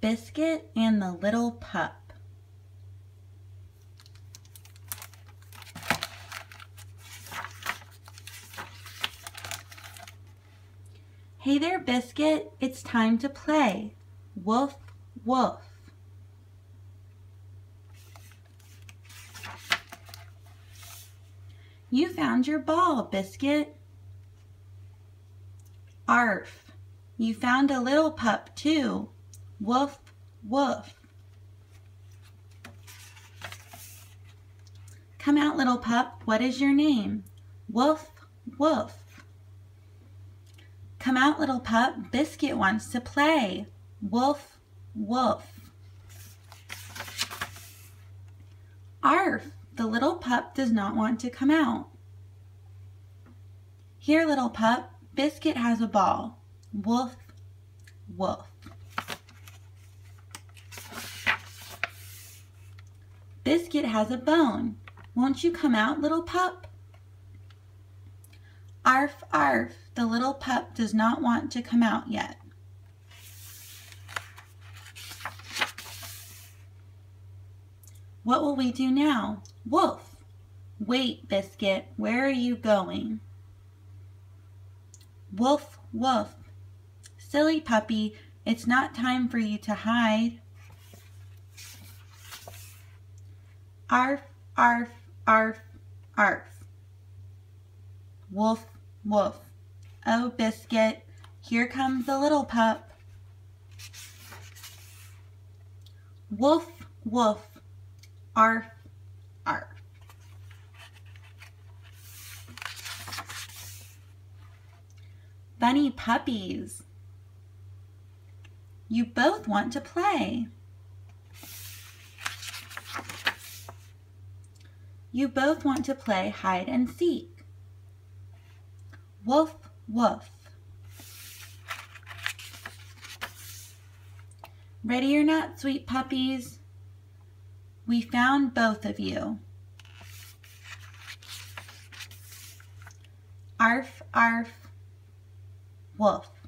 Biscuit and the Little Pup. Hey there, Biscuit. It's time to play. Woof, woof. You found your ball, Biscuit. Arf, you found a little pup too. Woof, woof. Come out, little pup. What is your name? Woof, woof. Come out, little pup. Biscuit wants to play. Woof, woof. Arf, the little pup does not want to come out. Here, little pup, Biscuit has a ball. Woof, woof. Biscuit has a bone. Won't you come out, little pup? Arf, arf, the little pup does not want to come out yet. What will we do now? Woof! Wait, Biscuit, where are you going? Woof, woof. Silly puppy, it's not time for you to hide. Arf, arf, arf, arf. Woof, woof. Oh, Biscuit, here comes the little pup. Woof, woof. Arf, arf. Bunny puppies. You both want to play. You both want to play hide and seek. Woof, woof. Ready or not, sweet puppies? We found both of you. Arf, arf, wolf.